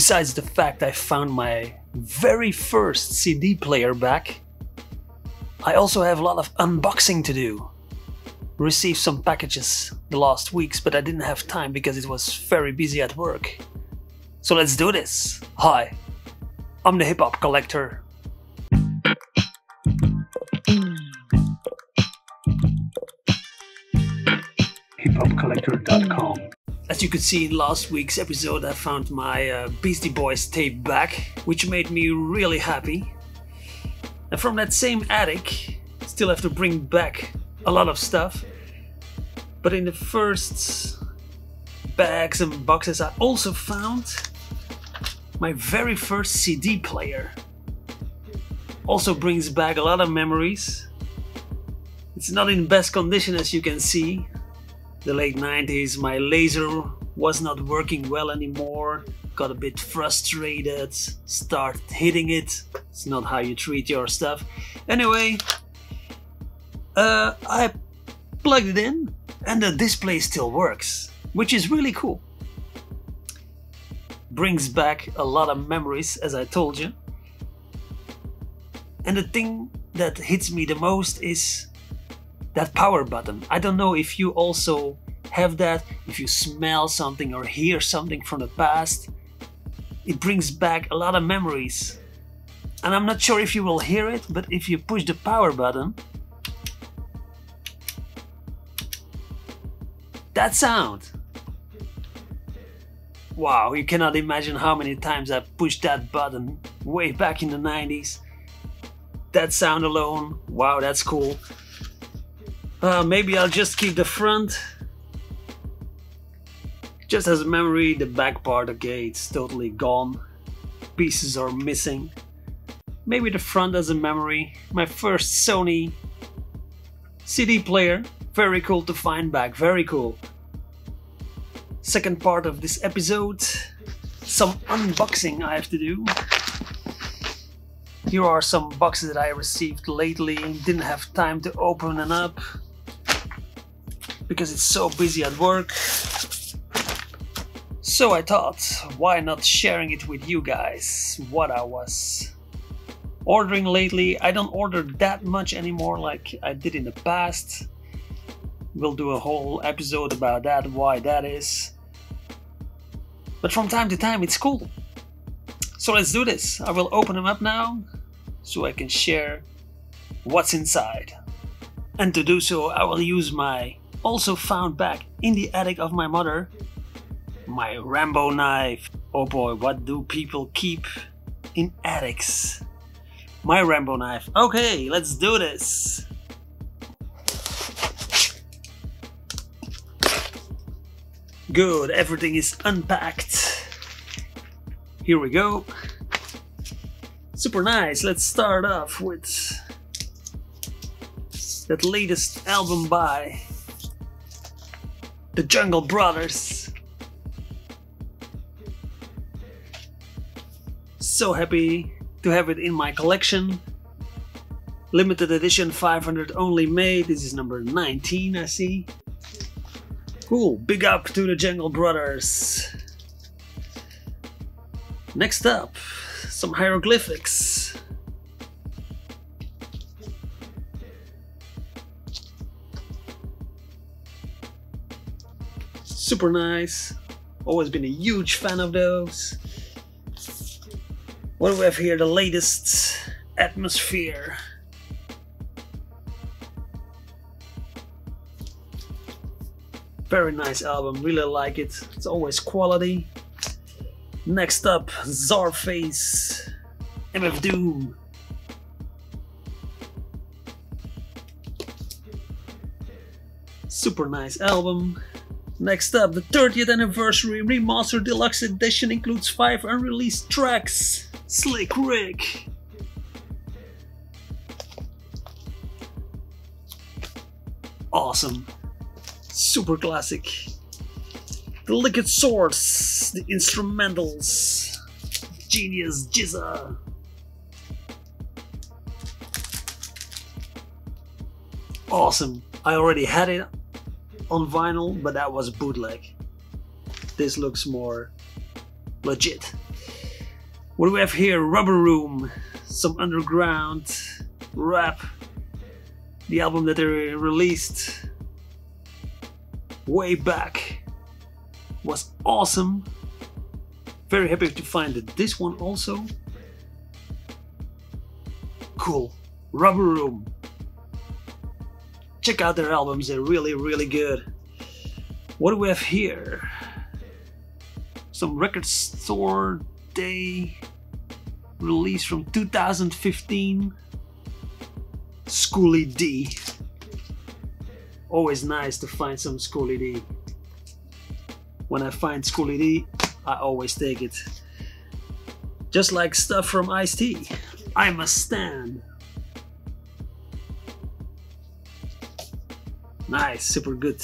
Besides the fact I found my very first CD player back, I also have a lot of unboxing to do. Received some packages the last weeks, but I didn't have time because it was very busy at work. So let's do this. Hi, I'm the Hip Hop Collector. hiphopcollector.com. As you could see in last week's episode, I found my uh, Beastie Boys tape back, which made me really happy. And from that same attic, still have to bring back a lot of stuff. But in the first bags and boxes, I also found my very first CD player. Also brings back a lot of memories. It's not in best condition as you can see, the late 90s, my laser was not working well anymore, got a bit frustrated, started hitting it. It's not how you treat your stuff. Anyway, uh, I plugged it in and the display still works, which is really cool. Brings back a lot of memories, as I told you. And the thing that hits me the most is that power button. I don't know if you also have that, if you smell something or hear something from the past. It brings back a lot of memories. And I'm not sure if you will hear it, but if you push the power button, that sound. Wow, you cannot imagine how many times I pushed that button way back in the 90s. That sound alone, wow, that's cool. Uh, maybe I'll just keep the front. Just as a memory, the back part, okay, it's totally gone. Pieces are missing. Maybe the front as a memory. My first Sony CD player. Very cool to find back, very cool. Second part of this episode. Some unboxing I have to do. Here are some boxes that I received lately. Didn't have time to open them up because it's so busy at work. So I thought, why not sharing it with you guys, what I was ordering lately. I don't order that much anymore like I did in the past. We'll do a whole episode about that, why that is. But from time to time it's cool. So let's do this. I will open them up now so I can share what's inside. And to do so I will use my also found back in the attic of my mother. My Rambo knife. Oh boy, what do people keep in attics? My Rambo knife. Okay, let's do this. Good, everything is unpacked. Here we go. Super nice. Let's start off with that latest album by the Jungle Brothers. So happy to have it in my collection. Limited edition 500 only made. This is number 19, I see. Cool, big up to the Jungle Brothers. Next up, some hieroglyphics. Super nice. Always been a huge fan of those. What do we have here? The latest atmosphere. Very nice album, really like it. It's always quality. Next up, Czarface, MF Doom. Super nice album. Next up, the 30th anniversary remastered deluxe edition includes 5 unreleased tracks. Slick Rick. Awesome. Super classic. The Liquid Swords, the instrumentals. Genius GZA. Awesome. I already had it on vinyl, but that was bootleg. This looks more legit. What do we have here? Rubber Room, some underground rap. The album that they released way back was awesome. Very happy to find this one also. Cool. Rubber Room. Check out their albums, they're really, really good. What do we have here? Some record store day release from 2015. Schoolly D. Always nice to find some Schoolly D. When I find Schoolly D, I always take it. Just like stuff from Ice T. I must Nice, super good.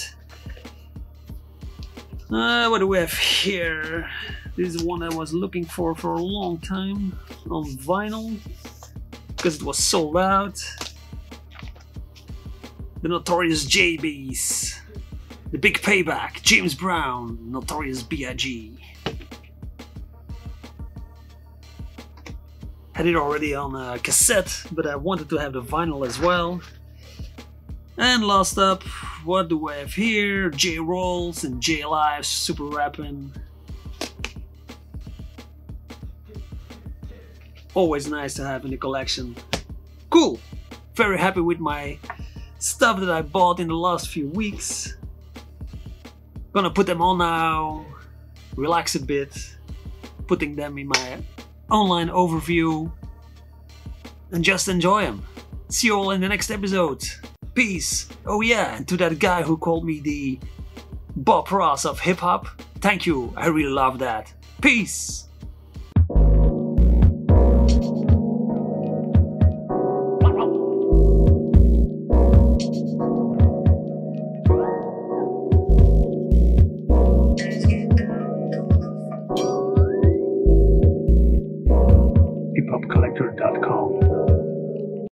Uh, what do we have here? This is one I was looking for for a long time on vinyl because it was sold out. The Notorious JBs. The Big Payback. James Brown. Notorious B.I.G. Had it already on a cassette, but I wanted to have the vinyl as well. And last up, what do we have here? J Rawls and J Live Super Rapping. Always nice to have in the collection. Cool! Very happy with my stuff that I bought in the last few weeks. Gonna put them on now, relax a bit, putting them in my online overview, and just enjoy them. See you all in the next episode. Peace. Oh yeah, and to that guy who called me the Bob Ross of hip hop, thank you. I really love that. Peace.